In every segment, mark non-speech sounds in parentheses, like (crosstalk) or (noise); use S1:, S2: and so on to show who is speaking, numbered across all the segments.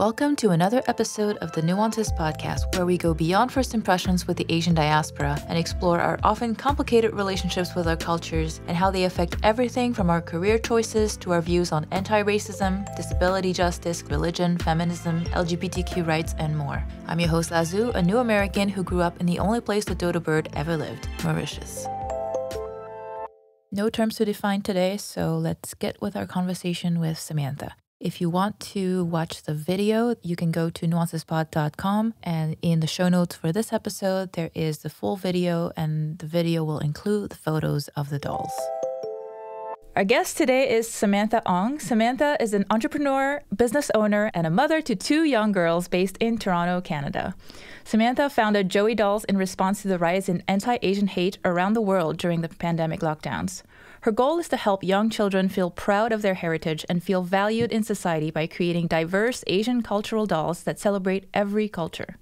S1: Welcome to another episode of the Nuances Podcast, where we go beyond first impressions with the Asian diaspora and explore our often complicated relationships with our cultures and how they affect everything from our career choices to our views on anti racism, disability justice, religion, feminism, LGBTQ rights, and more. I'm your host, Lazu, a new American who grew up in the only place the dodo bird ever lived, Mauritius. No terms to define today, so let's get with our conversation with Samantha. If you want to watch the video, you can go to nuancespod.com. And in the show notes for this episode, there is the full video, and the video will include the photos of the dolls. Our guest today is Samantha Ong. Samantha is an entrepreneur, business owner, and a mother to two young girls based in Toronto, Canada. Samantha founded Joeydolls in response to the rise in anti Asian hate around the world during the pandemic lockdowns. Her goal is to help young children feel proud of their heritage and feel valued in society by creating diverse Asian cultural dolls that celebrate every culture.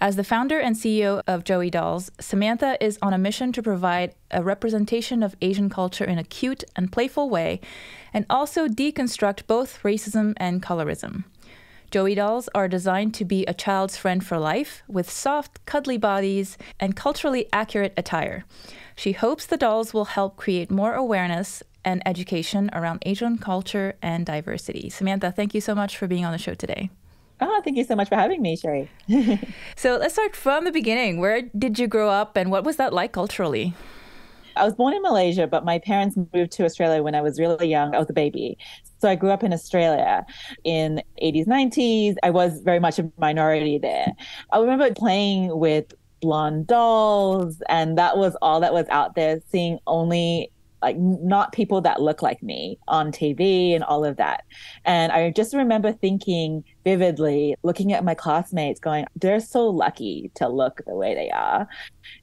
S1: As the founder and CEO of Joeydolls, Samantha is on a mission to provide a representation of Asian culture in a cute and playful way and also deconstruct both racism and colorism. Joeydolls are designed to be a child's friend for life with soft, cuddly bodies and culturally accurate attire. She hopes the dolls will help create more awareness and education around Asian culture and diversity. Samantha, thank you so much for being on the show today.
S2: Oh, thank you so much for having me, Sherry. (laughs)
S1: so let's start from the beginning. Where did you grow up and what was that like culturally?
S2: I was born in Malaysia, but my parents moved to Australia when I was really young. I was a baby. So I grew up in Australia in 80s, 90s. I was very much a minority there. I remember playing with blonde dolls and that was all that was out there seeing only like not people that look like me on TV and all of that. And I just remember thinking vividly, looking at my classmates, going, they're so lucky to look the way they are.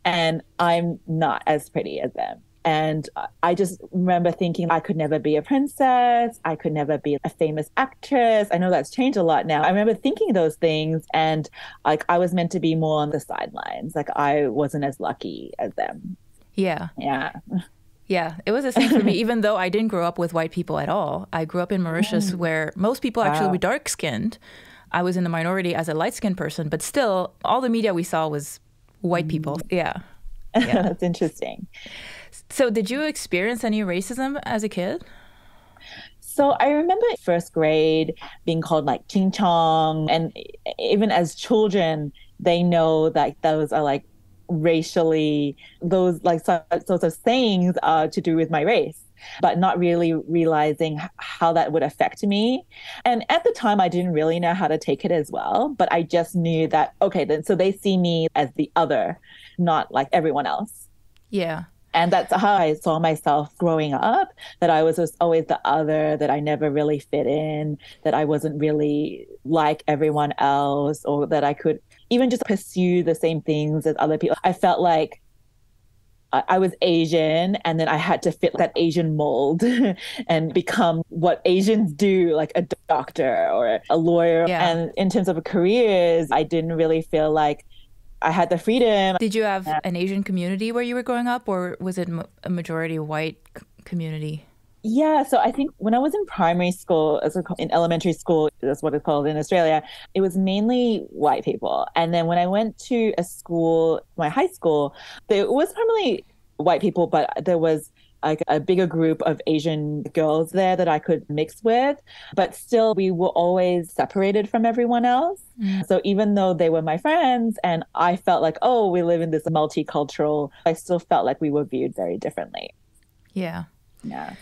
S2: And I'm not as pretty as them. And I just remember thinking I could never be a princess. I could never be a famous actress. I know that's changed a lot now. I remember thinking those things and like I was meant to be more on the sidelines. Like I wasn't as lucky as them.
S1: Yeah.
S2: Yeah. (laughs)
S1: Yeah, it was the same for me. (laughs) Even though I didn't grow up with white people at all, I grew up in Mauritius, mm. where most people actually were dark skinned. I was in the minority as a light skinned person, but still, all the media we saw was white people. Mm. Yeah. (laughs)
S2: yeah. That's interesting.
S1: So, did you experience any racism as a kid?
S2: So I remember first grade being called like ching chong, and even as children, they know that those are like racially those like sorts of sayings uh, to do with my race but not really realizing how that would affect me. And at the time, I didn't really know how to take it as well. But I just knew that, okay, then so they see me as the other, not like everyone else.
S1: Yeah.
S2: And that's how I saw myself growing up that I was always the other, that I never really fit in, that I wasn't really like everyone else, or that I could even just pursue the same things as other people. I felt like I was Asian and then I had to fit that Asian mold (laughs) and become what Asians do, like a doctor or a lawyer. Yeah. And in terms of careers, I didn't really feel like I had the freedom.
S1: Did you have an Asian community where you were growing up, or was it a majority white community?
S2: Yeah, so I think when I was in primary school, as in elementary school, that's what it's called in Australia, it was mainly white people. And then when I went to a school, my high school, it was primarily white people, but there was like a bigger group of Asian girls there that I could mix with. But still, we were always separated from everyone else. Mm. So even though they were my friends and I felt like, oh, we live in this multicultural, I still felt like we were viewed very differently.
S1: Yeah.
S2: Yeah.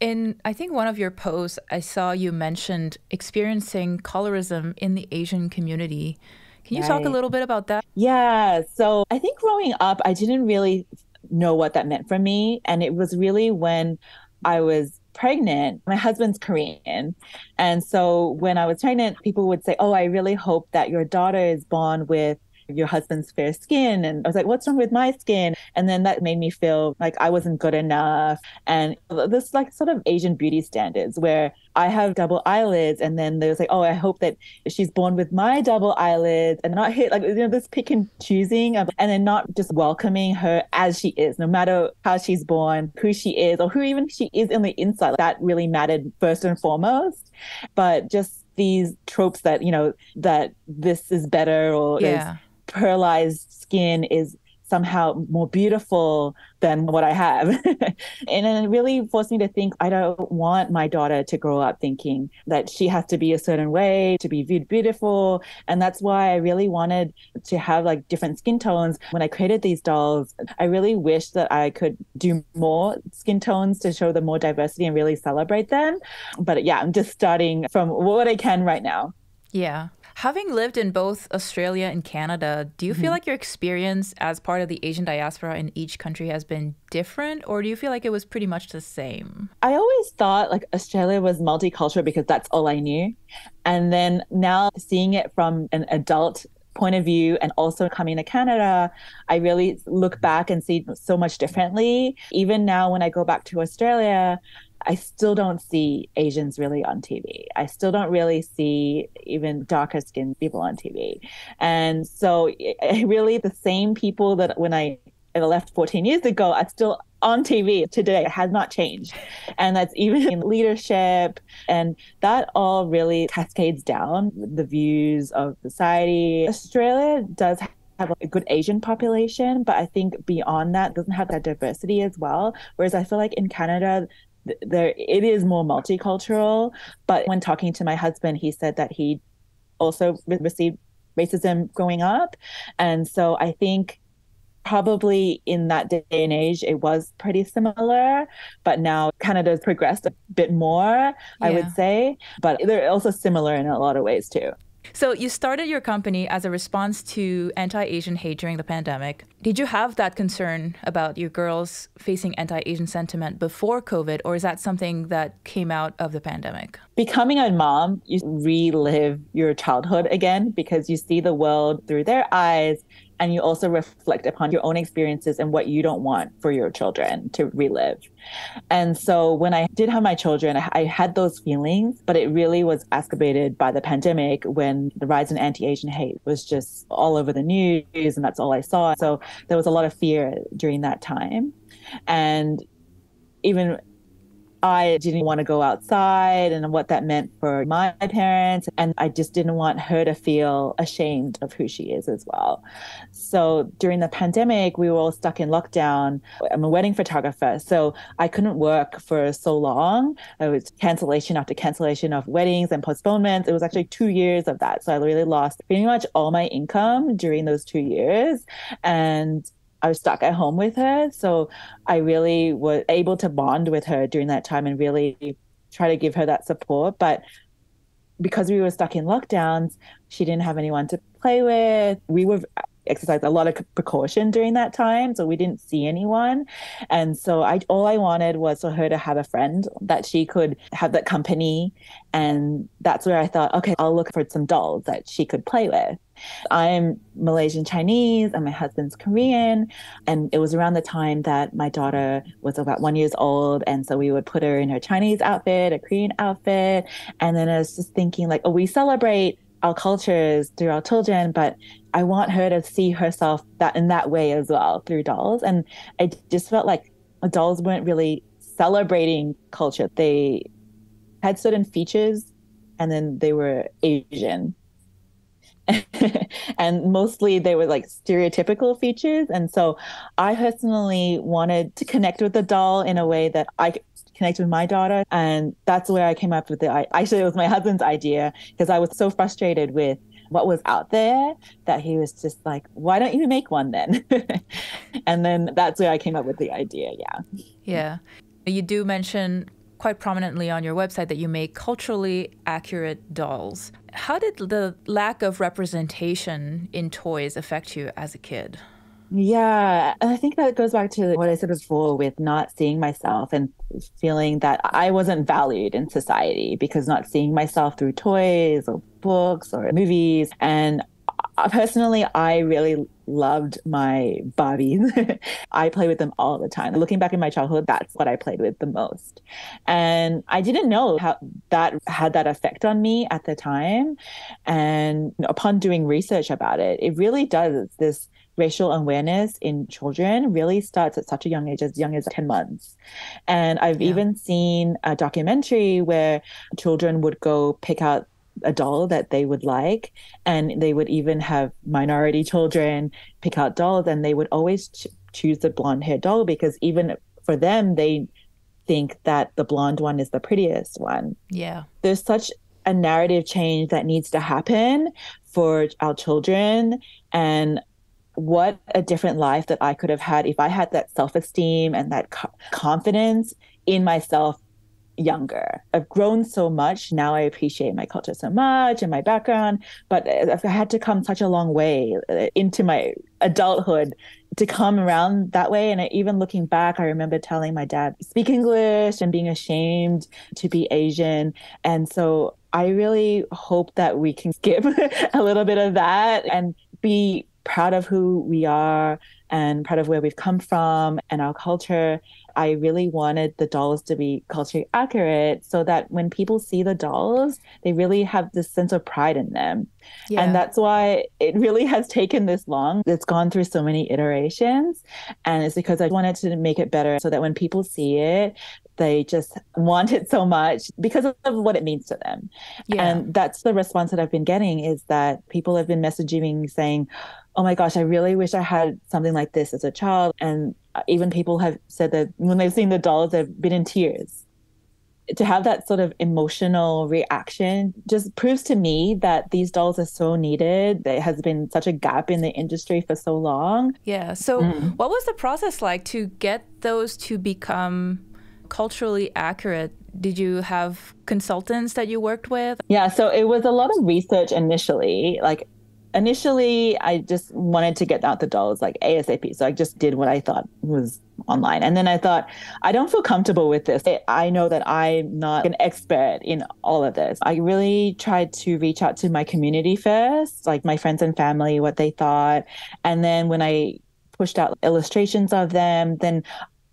S1: In I think one of your posts, I saw you mentioned experiencing colorism in the Asian community. Can you right. talk a little bit about that?
S2: Yeah. So I think growing up, I didn't really know what that meant for me. And it was really when I was pregnant. My husband's Korean. And so when I was pregnant, people would say, Oh, I really hope that your daughter is born with your husband's fair skin. And I was like, what's wrong with my skin? And then that made me feel like I wasn't good enough. And this like sort of Asian beauty standards where I have double eyelids. And then there's like, oh, I hope that she's born with my double eyelids and not hit like, you know, this pick and choosing and then not just welcoming her as she is, no matter how she's born, who she is, or who even she is in the inside. That really mattered first and foremost. But just these tropes that, you know, that this is better or
S1: Yeah.
S2: Pearlized skin is somehow more beautiful than what I have. (laughs) and it really forced me to think I don't want my daughter to grow up thinking that she has to be a certain way to be viewed beautiful. And that's why I really wanted to have like different skin tones. When I created these dolls, I really wish that I could do more skin tones to show them more diversity and really celebrate them. But yeah, I'm just starting from what I can right now.
S1: Yeah. Having lived in both Australia and Canada, do you feel mm-hmm. like your experience as part of the Asian diaspora in each country has been different, or do you feel like it was pretty much the same?
S2: I always thought like Australia was multicultural because that's all I knew. And then now seeing it from an adult point of view and also coming to Canada, I really look back and see so much differently. Even now when I go back to Australia, I still don't see Asians really on TV. I still don't really see even darker skinned people on TV. And so (laughs) really the same people that when I I left 14 years ago are still on TV today. It has not changed. And that's even in leadership. And that all really cascades down the views of society. Australia does have a good Asian population, but I think beyond that doesn't have that diversity as well. Whereas I feel like in Canada, there it is more multicultural. But when talking to my husband, he said that he also re- received racism growing up, and so I think probably in that day and age it was pretty similar but now canada's progressed a bit more i would say. But they're also similar in a lot of ways too
S1: So, you started your company as a response to anti Asian hate during the pandemic. Did you have that concern about your girls facing anti Asian sentiment before COVID, or is that something that came out of the pandemic?
S2: becoming a mom, you relive your childhood again because you see the world through their eyes and you also reflect upon your own experiences and what you don't want for your children to relive. And so when I did have my children, I, had those feelings, but it really was exacerbated by the pandemic when the rise in anti Asian hate was just all over the news and that's all I saw. So there was a lot of fear during that time. And even I didn't want to go outside and what that meant for my parents. And I just didn't want her to feel ashamed of who she is as well. So during the pandemic, we were all stuck in lockdown. I'm a wedding photographer, so I couldn't work for so long. It was cancellation after cancellation of weddings and postponements. It was actually two years of that. So I really lost pretty much all my income during those two years. And I was stuck at home with her. So I really was able to bond with her during that time and really try to give her that support. But because we were stuck in lockdowns, she didn't have anyone to play with. We were exercised a lot of precaution during that time, so we didn't see anyone. And so I all I wanted was for her to have a friend that she could have that company. And that's where I thought, okay, I'll look for some dolls that she could play with. I'm Malaysian Chinese and my husband's Korean. And it was around the time that my daughter was about one years old. And so we would put her in her Chinese outfit, a Korean outfit. And then I was just thinking like, oh, we celebrate our cultures through our children, but I want her to see herself that in that way as well through dolls. And I just felt like dolls weren't really celebrating culture. They had certain features and then they were Asian. (laughs) and mostly they were like stereotypical features. And so I personally wanted to connect with the doll in a way that I connect with my daughter. And that's where I came up with the, actually, it was my husband's idea because I was so frustrated with what was out there that he was just like, why don't you make one then? (laughs) and then that's where I came up with the idea. Yeah.
S1: Yeah. You do mention quite prominently on your website that you make culturally accurate dolls. How did the lack of representation in toys affect you as a kid?
S2: Yeah, and I think that goes back to what I said before with not seeing myself and feeling that I wasn't valued in society because not seeing myself through toys or books or movies. And uh, personally, I really loved my Barbies. (laughs) I play with them all the time. Looking back in my childhood, that's what I played with the most. And I didn't know how that had that effect on me at the time. And upon doing research about it, it really does this racial awareness in children really starts at such a young age, as young as 10 months. And I've
S1: Yeah.
S2: even seen a documentary where children would go pick out a doll that they would like. And they would even have minority children pick out dolls, and they would always ch- choose the blonde hair doll because even for them, they think that the blonde one is the prettiest one.
S1: Yeah.
S2: There's such a narrative change that needs to happen for our children. And what a different life that I could have had if I had that self esteem and that co- confidence in myself younger. I've grown so much. Now I appreciate my culture so much and my background, but I've had to come such a long way uh, into my adulthood to come around that way. And even looking back, I remember telling my dad, speak English and being ashamed to be Asian. And so I really hope that we can (laughs) skip a little bit of that and be proud of who we are and proud of where we've come from and our culture. I really wanted the dolls to be culturally accurate so that when people see the dolls, they really have this sense of pride in them. Yeah. And that's why it really (laughs) has taken this long. It's gone through so many iterations. And it's because I wanted to make it better so that when people see it, they just want it so much because of what it means to them. Yeah. And that's the response that I've been getting is that people have been messaging me saying, oh my gosh, I really wish I had something like this as a child. And even people have said that when they've seen the dolls, they've been in tears. To have that sort of emotional reaction just proves to me that these dolls are so needed. There has been such a gap in the industry for so long.
S1: Yeah. So, mm. what was the process like to get those to become culturally accurate? Did you have consultants that you worked with?
S2: Yeah. So, it was a lot of research initially. Like, initially I just wanted to get out the dolls like ASAP. So I just did what I thought was online. And then I thought, I don't feel comfortable with this. I know that I'm not an expert in all of this. I really tried to reach out to my community first, like my friends and family, what they thought. And then when I pushed out illustrations of them, then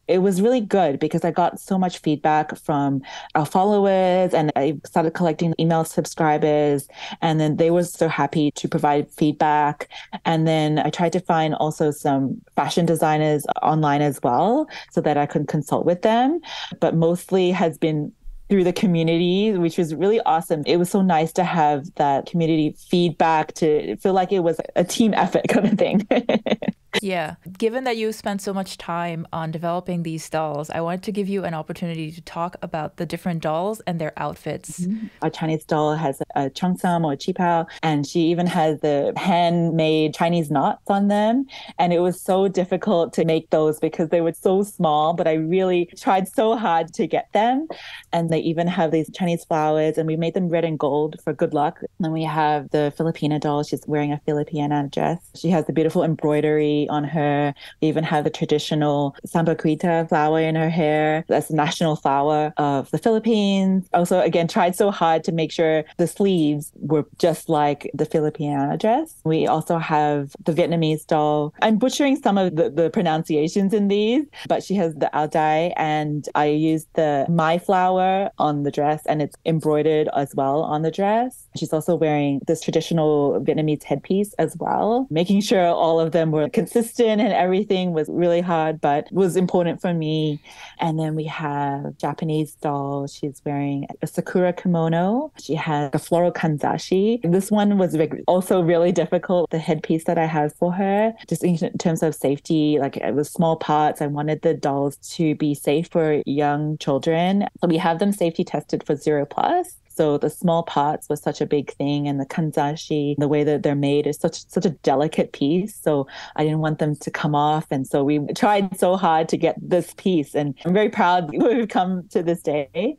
S2: it was really good because I got so much feedback from our followers and I started collecting email subscribers and then they were so happy to provide feedback. And then I tried to find also some fashion designers online as well so that I could consult with them. But mostly has been through the community, which was really awesome. It was so nice to have that community feedback to feel like it was a team effort (laughs) kind of thing. (laughs)
S1: yeah. Given that you spent so much time on developing these dolls, I wanted to give you an opportunity to talk about the different dolls and their outfits.
S2: Mm-hmm. Our Chinese doll has a cheongsam or qipao, and she even has the handmade Chinese knots on them. And it was so difficult to make those because they were so small, but I really tried so hard to get them. And they even have these Chinese flowers, and we made them red and gold for good luck. And then we have the Filipina doll. She's wearing a Filipina dress. She has the beautiful embroidery on her. We even have the traditional sampaguita flower in her hair. That's the national flower of the Philippines. Also, again, tried so hard to make sure the sleeves were just like the Filipina dress. We also have the Vietnamese doll. I'm butchering some of the, the pronunciations in these, but she has the ao dai and I used the mai flower on the dress and it's embroidered as well on the dress. She's also wearing this traditional Vietnamese headpiece as well, making sure all of them were consistent and everything was really hard, but was important for me. And then we have Japanese doll. She's wearing a sakura kimono. She has a floral kanzashi. This one was also really difficult. The headpiece that I had for her, just in terms of safety, like it was small parts. I wanted the dolls to be safe for young children. So we have them safety tested for zero plus. So the small pots was such a big thing, and the kanzashi, the way that they're made, is such such a delicate piece. So I didn't want them to come off, and so we tried so hard to get this piece, and I'm very proud (laughs) we've come to this day.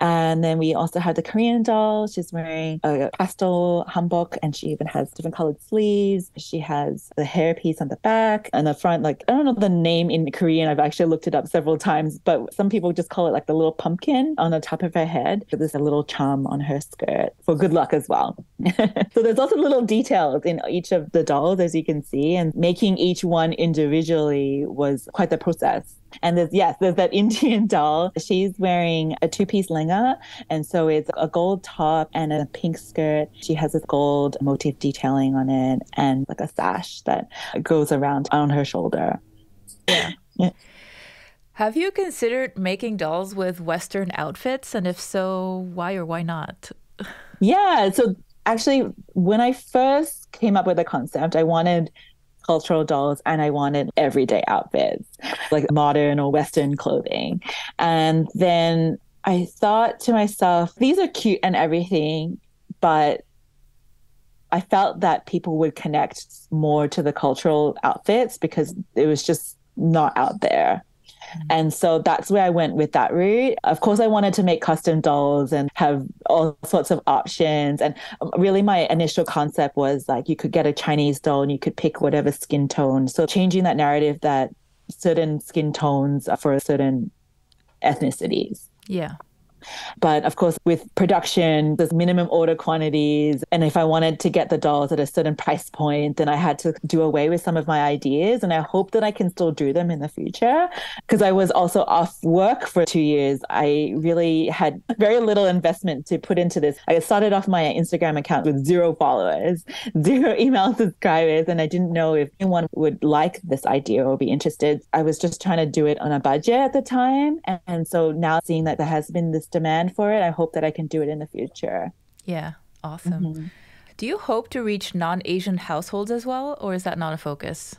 S2: And then we also have the Korean doll. She's wearing a pastel hanbok and she even has different colored sleeves. She has the hair piece on the back and the front. Like, I don't know the name in Korean. I've actually looked it up several times, but some people just call it like the little pumpkin on the top of her head. There's a little charm on her skirt for good luck as well. (laughs) so there's lots of little details in each of the dolls, as you can see, and making each one individually was quite the process. And there's, yes, there's that (laughs) Indian doll. She's wearing a two piece lehenga. And so it's a gold top and a pink skirt. She has this gold motif detailing on it and like a sash that goes around on her shoulder.
S1: Yeah. yeah. Have you considered making dolls with Western outfits? And if so, why or why not?
S2: Yeah. So actually, when I first came up with the concept, I wanted cultural dolls and I wanted everyday outfits, like modern or Western clothing. And then I thought to myself, these are cute and everything, but I felt that people would connect more to the cultural outfits because it was just not out there. Mm-hmm. And so that's where I went with that route. Of course, I wanted to make custom dolls and have all sorts of options. And really, my initial concept was like you could get a Chinese doll and you could pick whatever skin tone. So changing that narrative that certain skin tones for certain ethnicities.
S1: Yeah.
S2: But of course, with production, there's minimum order quantities. And if I wanted to get the dolls at a certain price point, then I had to do away with some of my ideas. And I hope that I can still do them in the future. Because I was also off work for two years. I really had very little investment to put into this. I started off my Instagram account with zero followers, (laughs) zero email subscribers, and I didn't know if anyone would like this idea or be interested. I was just trying to do it on a budget at the time. And so now seeing that there has been this demand for it, I hope that I can do it in the future.
S1: Yeah, awesome. Mm-hmm. Do you hope to reach non Asian households as well, or is that not a focus?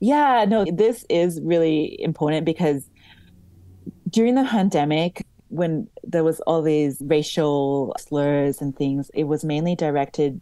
S2: Yeah, no, this is really important because during the pandemic, when there was all these racial slurs and things, it was mainly directed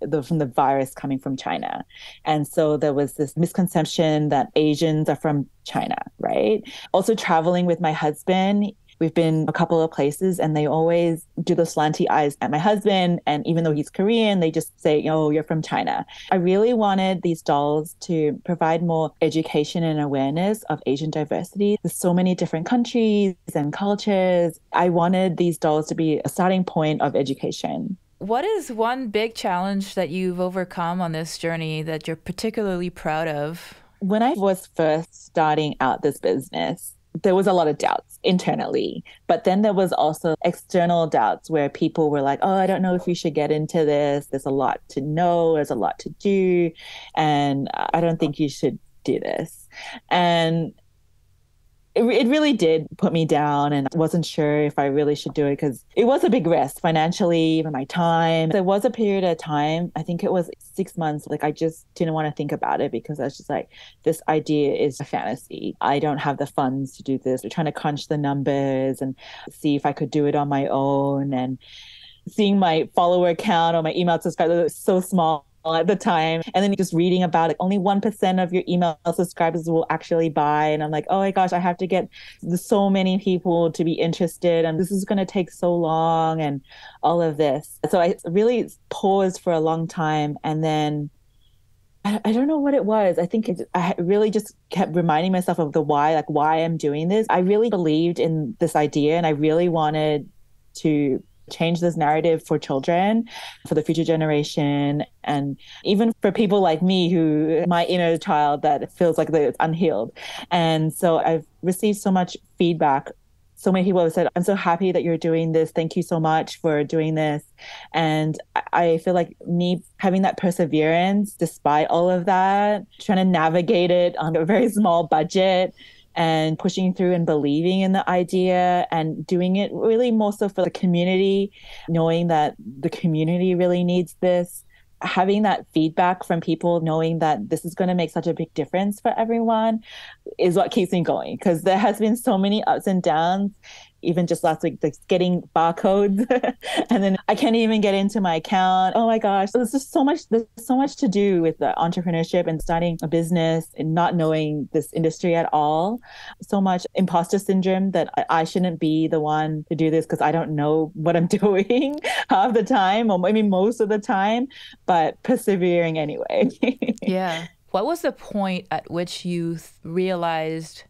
S2: the, from the virus coming from China. And so there was this misconception that Asians are from China, right? Also, traveling with my husband, We've been a couple of places and they always do the slanty eyes at my husband. And even though he's Korean, they just say, oh, you're from China. I really wanted these dolls to provide more education and awareness of Asian diversity. There's so many different countries and cultures. I wanted these dolls to be a starting point of education.
S1: What is one big challenge that you've overcome on this journey that you're particularly proud of?
S2: When I was first starting out this business, there was a lot of doubts internally. But then there was also external doubts where people were like, oh, I don't know if you should get into this. There's a lot to know, there's a lot to do. And I don't think you should do this. And it, it really did put me down and I wasn't sure if I really should do it because it was a big risk financially, even my time. There was a period of time, I think it was six months, like I just didn't want to think about it because I was just like, this idea is a fantasy. I don't have the funds to do this. We're trying to crunch the numbers and see if I could do it on my own. And seeing my follower count or my email subscribers so small at the time. And then just reading about it, only 1% of your email subscribers will actually buy. And I'm like, oh my gosh, I have to get so many people to be interested. And this is going to take so long and all of this. So I really paused for a long time. And then I, don't know what it was. I think it, I really just kept reminding myself of the why, like why I'm doing this. I really believed in this idea and I really wanted to change this narrative for children, for the future generation, and even for people like me who my inner child that feels like it's unhealed. And so I've received so much feedback. So many people have said, I'm so happy that you're doing this. Thank you so much for doing this. And I feel like me having that perseverance despite all of that, trying to navigate it on a very small budget, and pushing through and believing in the idea and doing it really more so for the community, knowing that the community really needs this. Having that feedback from people, knowing that this is going to make such a big difference for everyone, is what keeps me going. Because there has been so many ups and downs, even just last week, like getting barcodes, (laughs) and then I can't even get into my account. Oh my gosh, there's just so much. There's so much to do with the entrepreneurship and starting a business and not knowing this industry at all. So much imposter syndrome that I, I shouldn't be the one to do this because I don't know what I'm (laughs) doing half the time, or maybe most of the time, but persevering anyway. (laughs)
S1: yeah. What was the point at which you realized?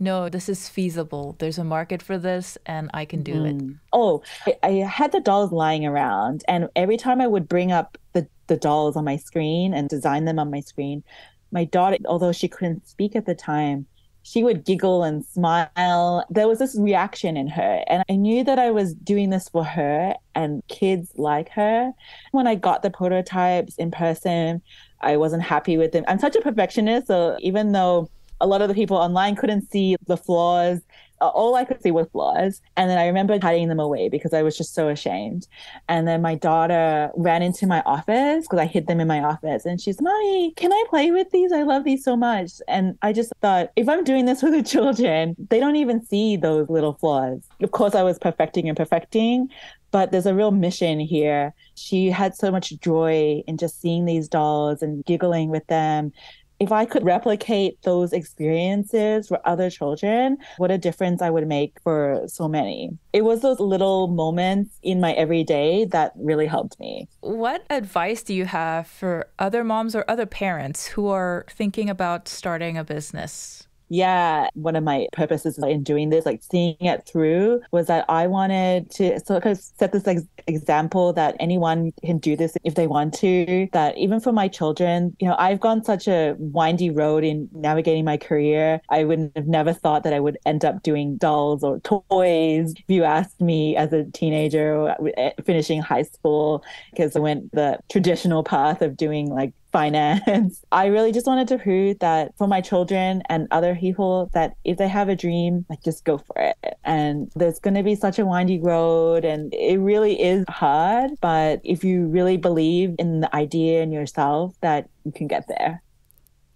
S1: No, this is feasible. There's a market for this and I can do mm. it.
S2: Oh, I, I, had the dolls lying around. And every time I would bring up the, the dolls on my screen and design them on my screen, my daughter, although she couldn't speak at the time, she would giggle and smile. There was this reaction in her. And I knew that I was doing this for her and kids like her. When I got the prototypes in person, I wasn't happy with them. I'm such a perfectionist. So even though a lot of the people online couldn't see the flaws. Uh, all I could see was flaws. And then I remember hiding them away because I was just so ashamed. And then my daughter ran into my office because I hid them in my office. And she's, Mommy, can I play with these? I love these so much. And I just thought, if I'm doing this (laughs) with the children, they don't even see those little flaws. Of course, I was perfecting and perfecting, but there's a real mission here. She had so much joy in just seeing these dolls and giggling with them if I could replicate those experiences for other children, what a difference I would make for so many. It was those little moments in my everyday that really helped me.
S1: What advice do you have for other moms or other parents who are thinking about starting a business?
S2: Yeah, one of my purposes in doing this, like seeing it through, was that I wanted to sort of set this ex- example that anyone can do this if they want to. That even for my children, you know, I've gone such a windy road in navigating my career. I would have never thought that I would end up doing dolls or toys. If you asked me as a teenager eh, finishing high school, because I went the traditional path of doing like finance. (laughs) I really just wanted to prove that for my children and other people that if they have a dream, like just go for it. And there's going to be such a windy road and it really is hard. But if you really believe in the idea in yourself, that you can get there.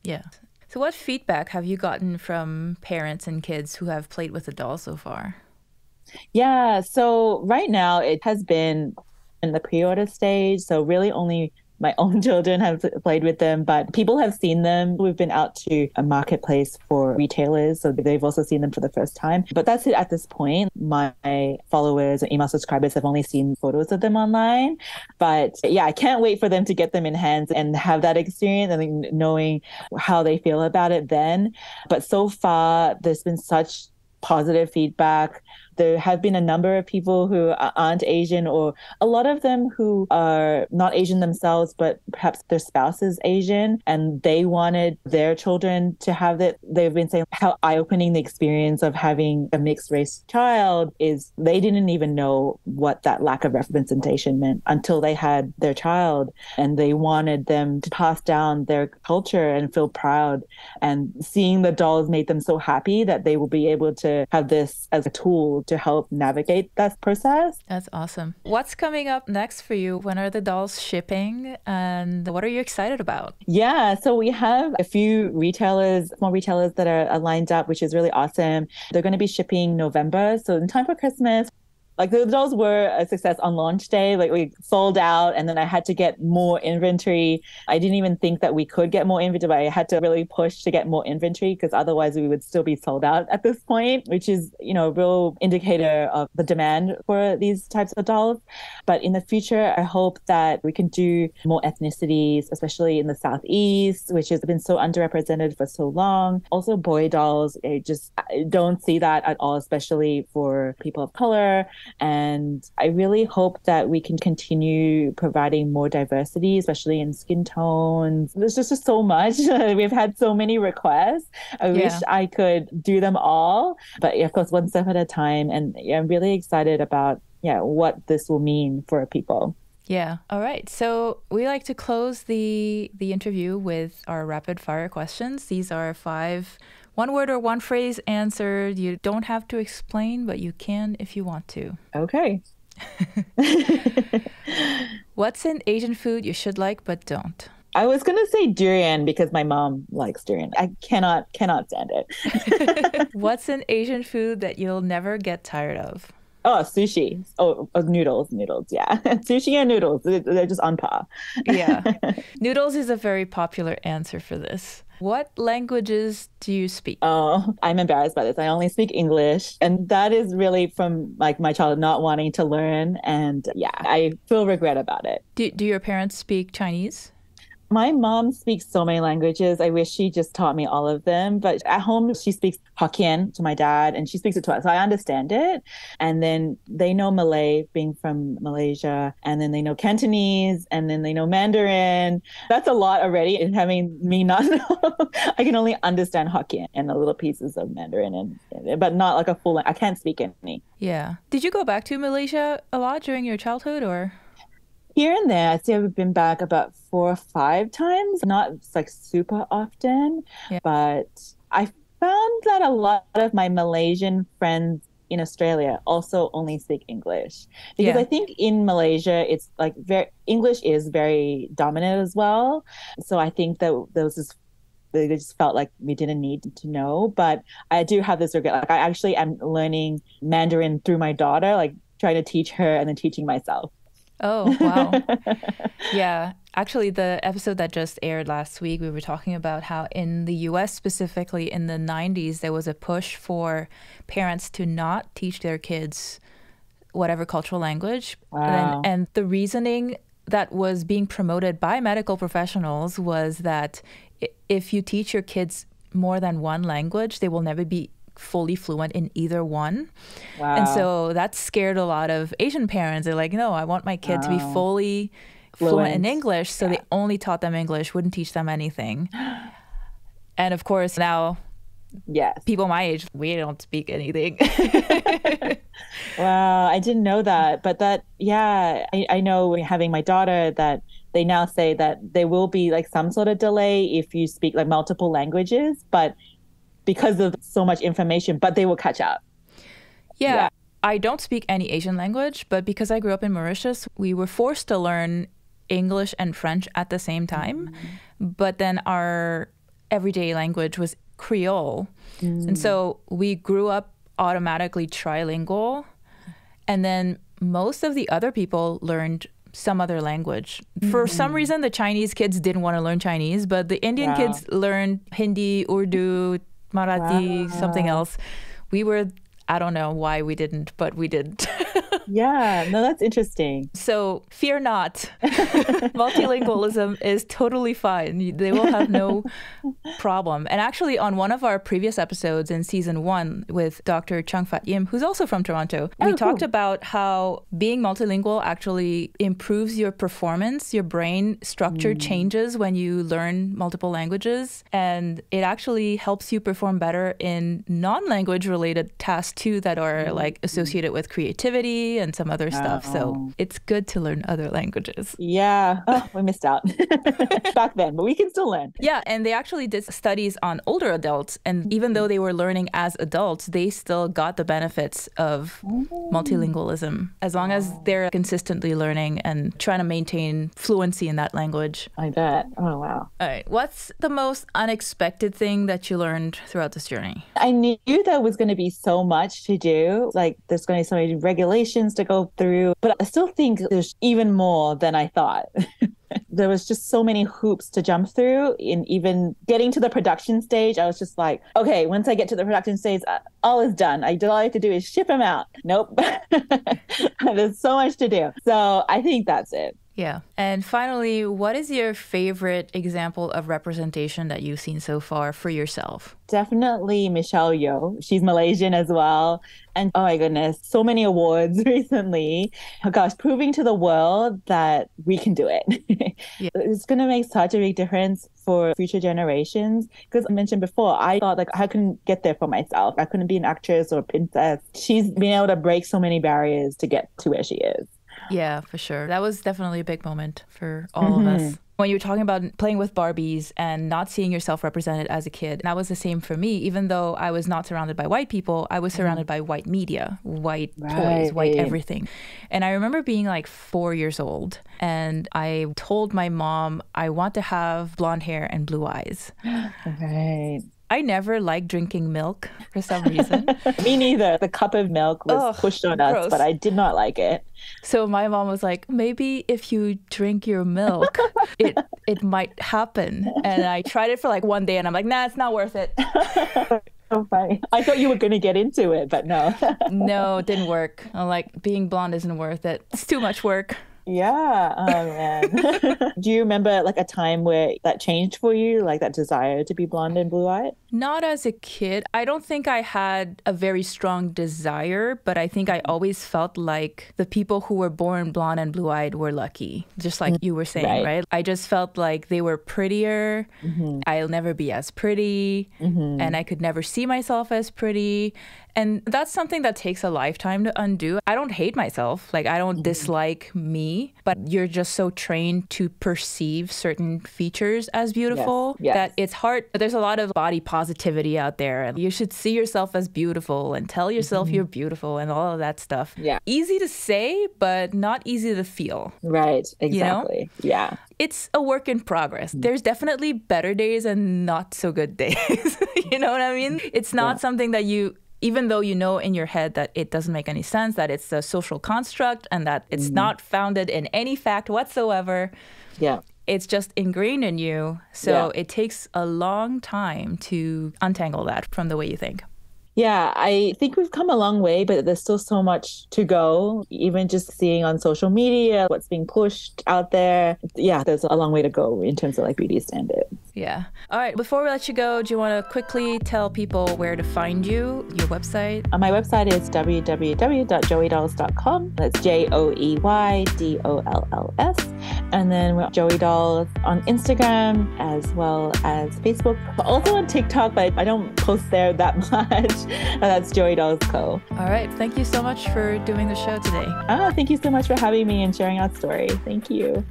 S1: Yeah. So, what feedback have you gotten from parents and kids who have played with the doll so far?
S2: Yeah. So, right now it has been in the pre order stage. So, really only my (laughs) own children have played with them, but people have seen them. We've been out to a marketplace for retailers, so they've also seen them for the first time. But that's it at this point. My followers and email subscribers have only seen photos of them online. But yeah, I can't wait for them to get them in hands and have that experience and knowing how they feel about it then. But so far, there's been such positive feedback there have been a number of people who aren't Asian, or a lot of them who are not Asian themselves, but perhaps their spouse is Asian, and they wanted their children to have that. They've been saying how eye opening the experience of having a mixed race child is. They didn't even know what that lack of representation meant until they had their child, and they wanted them to pass down their culture and feel proud. And seeing the dolls made them so happy that they will be able to have this as a tool to help navigate that process.
S1: That's awesome. What's coming up next for you? When are the dolls shipping and what are you excited about?
S2: Yeah, so we have a few retailers, small retailers that are lined up, which is really awesome. They're going to be shipping November. So in time for Christmas, like the dolls were a success on launch day. Like we sold out, and then I had to get more inventory. I didn't even think that we could get more inventory, but I had to really push to get more inventory because otherwise we would still be sold out at this point, which is you know a real indicator of the demand for these types of dolls. But in the future, I hope that we can do more ethnicities, especially in the southeast, which has been so underrepresented for so long. Also, boy dolls. I just I don't see that at all, especially for people of color. And I really hope that we can continue providing more diversity, especially in skin tones. There's just, just so much. (laughs) We've had so many requests. I yeah. wish I could do them all, but of course, one step at a time. And yeah, I'm really excited about yeah what this will mean for people.
S1: Yeah. All right. So we like to close the the interview with our rapid fire questions. These are five one word or one phrase answered. You don't have to explain, but you can if you want to.
S2: Okay. (laughs)
S1: What's an Asian food you should like but don't?
S2: I was gonna say durian because my mom likes durian. I cannot cannot stand it. (laughs) (laughs)
S1: What's an Asian food that you'll never get tired of?
S2: Oh, sushi. Oh, oh, noodles, noodles. Yeah, sushi and noodles. They're just on par.
S1: yeah, noodles is a very popular answer for this. What languages do you speak?
S2: Oh, I'm embarrassed by this. I only speak English. And that is really from like my child not wanting to learn. And yeah, I feel regret about it.
S1: Do, do your parents speak Chinese?
S2: My mom speaks so many languages. I wish she just taught me all of them. But at home, she speaks Hokkien to my dad and she speaks it to us. So I understand it. And then they know Malay, being from Malaysia. And then they know Cantonese and then they know Mandarin. That's a lot already. And having me not (laughs) know, I can only understand Hokkien and the little pieces of Mandarin, and but not like a full, I can't speak any.
S1: Yeah. Did you go back to Malaysia a lot during your childhood or?
S2: Here and there, I'd say I've been back about four or five times, not like super often, yeah. but I found that a lot of my Malaysian friends in Australia also only speak English because
S1: Yeah.
S2: I think in Malaysia it's like very English is very dominant as well. So I think that there was this they just felt like we didn't need to know. But I do have this regret. Like I actually am learning Mandarin through my daughter, like trying to teach her and then teaching myself.
S1: Oh, wow. (laughs) yeah. Actually, the episode that just aired last week, we were talking about how in the US, specifically in the 90s, there was a push for parents to not teach their kids whatever cultural language.
S2: Wow.
S1: And, and the reasoning that was being promoted by medical professionals was that if you teach your kids more than one language, they will never be fully fluent in either one.
S2: Wow.
S1: And so that scared a lot of Asian parents. They're like, no, I want my kid to be fully fluent, in English. So they only taught them English, wouldn't teach them anything. (gasps) And of course, now
S2: yes.
S1: people my age, we don't speak anything. (laughs)
S2: Wow, I didn't know that. But that, yeah, I, I know having my daughter that they now say that there will be like some sort of delay if you speak like multiple languages, but because of so much information, but they will catch up.
S1: yeah.
S2: Yeah.
S1: I don't speak any Asian language, but because I grew up in Mauritius, we were forced to learn English and French at the same time. Mm-hmm. But then our everyday language was Creole. Mm. And so we grew up automatically trilingual. And then most of the other people learned some other language. For mm-hmm. some reason, the Chinese kids didn't want to learn Chinese, but the Indian
S2: Wow.
S1: kids learned Hindi, Urdu, Marathi, something else. We were, I don't know why we didn't, but we did. (laughs)
S2: Yeah, no, that's interesting.
S1: So fear not. (laughs) (laughs) Multilingualism is totally fine. They will have no problem. And actually, on one of our previous episodes in season one with Dr. Chung Fat Yim, who's also from Toronto, we
S2: Oh,
S1: talked about how being multilingual actually improves your performance. Your brain structure mm. changes when you learn multiple languages. And it actually helps you perform better in non language related tasks too that are mm-hmm. like associated with creativity and some other stuff. So
S2: Oh.
S1: it's good to learn other languages.
S2: Yeah, oh, we missed out (laughs) back then, but we can still learn.
S1: Yeah, and they actually did studies on older adults. And even though mm-hmm. they were learning as adults, they still got the benefits of mm. multilingualism as long as they're consistently learning and trying to maintain fluency in that language.
S2: I bet. Oh, wow.
S1: All right, what's the most unexpected thing that you learned throughout this journey?
S2: I knew there was going to be so much to do. Like, there's going to be so many regulations to go through, but I still think there's even more than I thought. (laughs) there was just so many hoops to jump through. In even getting to the production stage, I was just like, okay, once I get to the production stage, uh, all is done. I all I have to do is ship them out. Nope. (laughs) there's so much to do. So I think that's it.
S1: Yeah. And finally, what is your favorite example of representation that you've seen so far for yourself?
S2: Definitely Michelle Yeoh. She's Malaysian as well. And oh my goodness, so many awards (laughs) recently. Oh gosh, proving to the world that we can do it. (laughs)
S1: Yeah.
S2: It's going to make such a big difference for future generations. Because I mentioned before, I thought like I couldn't get there for myself. I couldn't be an actress or a princess. She's been able to break so many barriers to get to where she is.
S1: Yeah, for sure. That was definitely a big moment for all of mm-hmm. us. When you were talking about playing with Barbies and not seeing yourself represented as a kid, that was the same for me. Even though I was not surrounded by white people, I was mm-hmm. surrounded by white media, white toys, white everything. And I remember being like four years old and I told my mom, I want to have blonde hair and blue eyes. (gasps)
S2: Right.
S1: I never liked drinking milk for some reason. (laughs)
S2: Me neither. The cup of milk was pushed on us, but I did not like it.
S1: So my mom was like, maybe if you drink your milk, (laughs) it it might happen. And I tried it for like one day and I'm like, nah, it's not worth it. (laughs)
S2: So funny. I thought you were going to get into it, but no.
S1: No, it didn't work. I'm like, being blonde isn't worth it. It's too much work.
S2: Yeah. Oh man. (laughs) Do you remember like a time where that changed for you, like that desire to be blonde and blue eyed?
S1: Not as a kid. I don't think I had a very strong desire, but I think I mm. always felt like the people who were born blonde and blue eyed were lucky, just like mm, you were saying,
S2: Right.
S1: right? I just felt like they were prettier. Mm-hmm. I'll never be as pretty, mm-hmm. and I could never see myself as pretty. And that's something that takes a lifetime to undo. I don't hate myself. Like, I don't dislike me but you're just so trained to perceive certain features as beautiful
S2: Yes, yes.
S1: that it's hard. There's a lot of body positivity out there. and You should see yourself as beautiful and tell yourself you're beautiful and all of that stuff.
S2: Mm-hmm. Yeah.
S1: Easy to say, but not easy to feel.
S2: Right.
S1: know?
S2: Exactly. Yeah.
S1: It's a work in progress. There's definitely better days and not so good (laughs) days. you know what I mean? It's not
S2: Yeah.
S1: something that you even though you know in your head that it doesn't make any sense, that it's a social construct and that it's mm-hmm. not founded in any fact whatsoever,
S2: Yeah.
S1: it's just ingrained in you. So
S2: Yeah.
S1: it takes a long time to untangle that from the way you think.
S2: Yeah, I think we've come a long way, but there's still so much to go. Even just seeing on social media what's being pushed out there. Yeah, there's a long way to go in terms of like beauty standards.
S1: Yeah. All right. Before we let you go, do you want to quickly tell people where to find you, your website?
S2: Uh, my website is www.joeydolls.com. That's J O E Y D O L L S. And then we're Joeydolls on Instagram as well as Facebook, but also on TikTok, but I don't post there that (laughs) much. Uh, that's Joeydolls Co.
S1: All right. Thank you so much for doing the show today.
S2: Ah, thank you so much for having me and sharing our story. Thank you.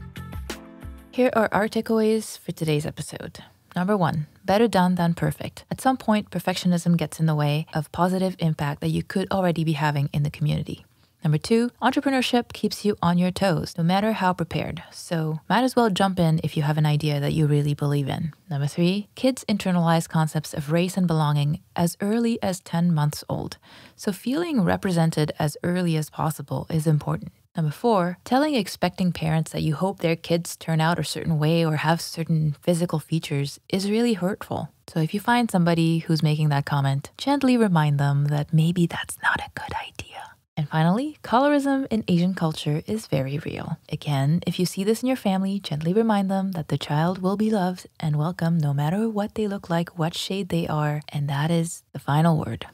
S1: Here are our takeaways for today's episode. Number one, better done than perfect. At some point, perfectionism gets in the way of positive impact that you could already be having in the community. Number two, entrepreneurship keeps you on your toes, no matter how prepared. So, might as well jump in if you have an idea that you really believe in. Number three, kids internalize concepts of race and belonging as early as 10 months old. So, feeling represented as early as possible is important. Number four, telling expecting parents that you hope their kids turn out a certain way or have certain physical features is really hurtful. So if you find somebody who's making that comment, gently remind them that maybe that's not a good idea. And finally, colorism in Asian culture is very real. Again, if you see this in your family, gently remind them that the child will be loved and welcome no matter what they look like, what shade they are, and that is the final word.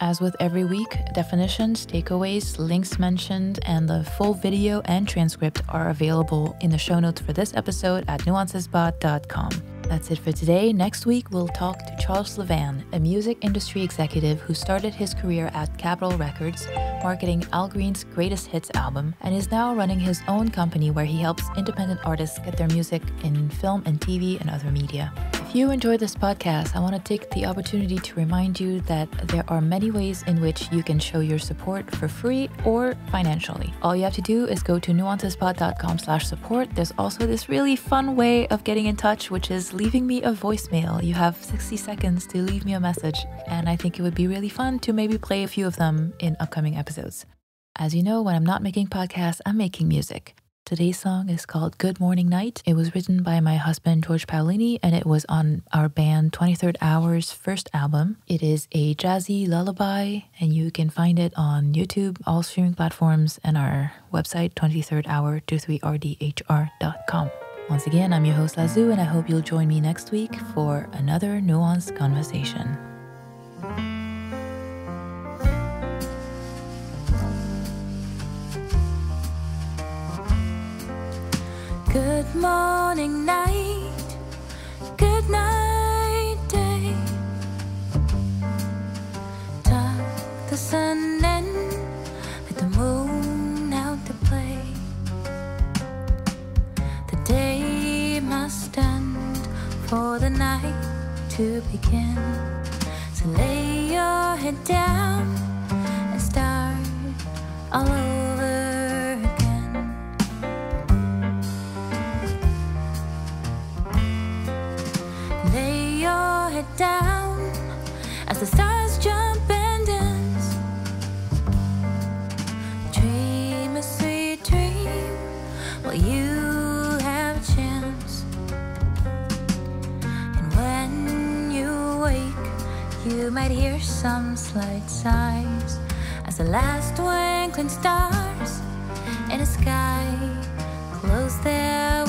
S1: As with every week, definitions, takeaways, links mentioned, and the full video and transcript are available in the show notes for this episode at nuancespod.com. That's it for today. Next week, we'll talk to Charles Levan, a music industry executive who started his career at Capitol Records, marketing Al Green's greatest hits album, and is now running his own company where he helps independent artists get their music in film and TV and other media. If you enjoy this podcast, I want to take the opportunity to remind you that there are many ways in which you can show your support for free or financially. All you have to do is go to nuancespod.com slash support. There's also this really fun way of getting in touch, which is leaving me a voicemail. You have 60 seconds to leave me a message, and I think it would be really fun to maybe play a few of them in upcoming episodes. As you know, when I'm not making podcasts, I'm making music. Today's song is called Good Morning Night. It was written by my husband, George Paolini, and it was on our band 23rd Hour's first album. It is a jazzy lullaby, and you can find it on YouTube, all streaming platforms, and our website, 23rd Hour, 23rdhr.com. Once again, I'm your host, Lazu, and I hope you'll join me next week for another nuanced conversation.
S3: Good morning, night. Good night, day. Tuck the sun for the night to begin. So lay your head down and start all over you might hear some slight sighs as the last twinkling stars in the sky close their